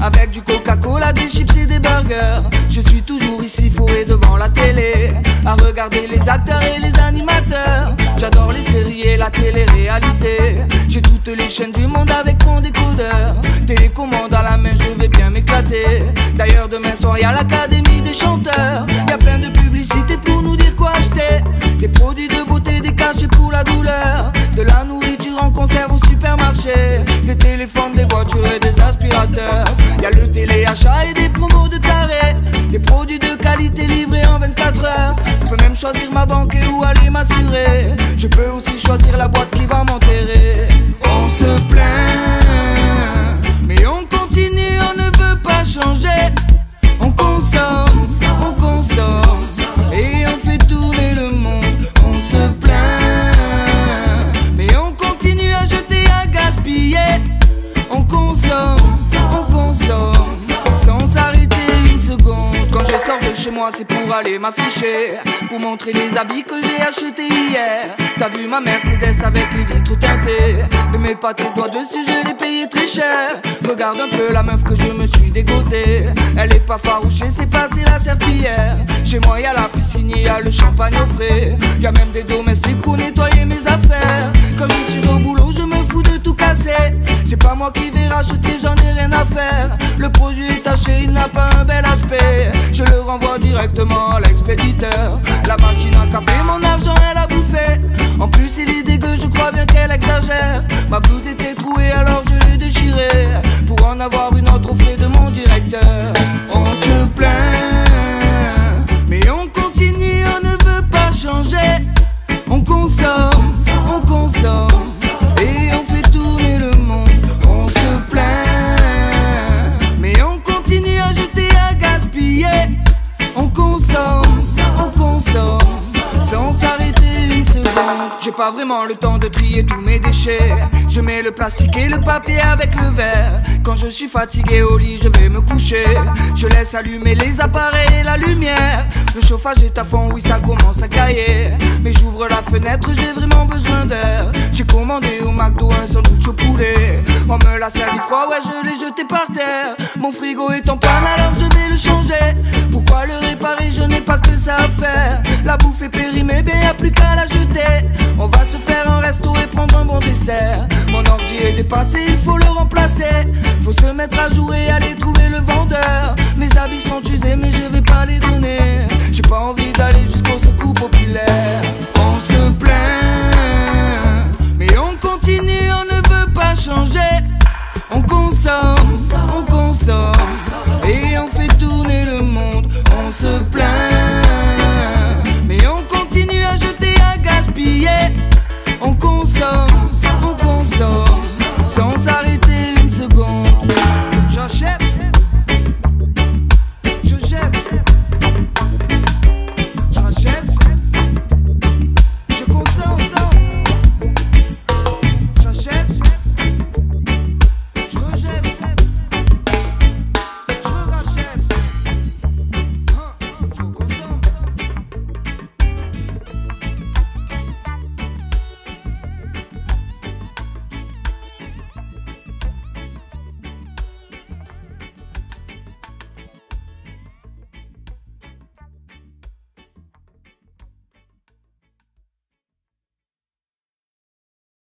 Avec du Coca-Cola, des chips et des burgers. Je suis toujours ici fourré devant la télé. À regarder les acteurs et les animateurs. J'adore les séries et la télé-réalité. J'ai toutes les chaînes du monde avec mon décodeur. Télécommande à la main, je vais bien m'éclater. D'ailleurs, demain soir, y a l'académie des chanteurs. Y a plein de publicités pour nous dire quoi acheter. Des produits de beauté, des cachets pour la douleur. De la nourriture en conserve au supermarché. Aspirateurs. Y a le téléachat et des promos de taré. Des produits de qualité livrés en 24 heures. Je peux même choisir ma banque et où aller m'assurer. Je peux aussi choisir la boîte qui va m'enterrer. On se plaint, mais on continue, on ne veut pas changer. C'est pour aller m'afficher, pour montrer les habits que j'ai achetés hier. T'as vu ma Mercedes avec les vitres teintées, ne mets pas tes doigts dessus, je l'ai payé très cher. Regarde un peu la meuf que je me suis dégoté. Elle est pas farouche et c'est passé la serpillière. Chez moi, y a la piscine, y a le champagne au frais. Y a même des domestiques pour nettoyer moi qui vais racheter, j'en ai rien à faire. Le produit est taché, il n'a pas un bel aspect. Je le renvoie directement à l'expéditeur. La machine à café, mon argent, elle a bouffé. En plus, il est dégueu, je crois bien qu'elle exagère. Ma blouse était trouée, alors je l'ai déchirée. Pour en avoir une autre au fait de mon directeur. On se plaint, mais on continue, on ne veut pas changer. On consomme, on consomme, J'ai pas vraiment le temps de trier tous mes déchets. Je mets le plastique et le papier avec le verre. Quand je suis fatigué au lit, je vais me coucher. Je laisse allumer les appareils et la lumière. Le chauffage est à fond, oui, ça commence à cailler. Mais j'ouvre la fenêtre, j'ai vraiment besoin d'air. J'ai commandé au McDo un sandwich au poulet. On me l'a servi froid, ouais, je l'ai jeté par terre. Mon frigo est en panne, alors je vais le changer. Pourquoi le réparer Je n'ai pas que ça à faire. La bouffe est périmée, bien y a plus qu'à la jeter. On va se faire un resto et prendre un bon dessert. Mon ordi est dépassé, il faut le remplacer. Faut se mettre à jour et aller trouver le vendeur. Mes habits sont usés, mais je vais pas les donner. J'ai pas envie d'aller jusqu'au secours populaire. On se plaint, mais on continue, on ne veut pas changer. On consomme, on consomme.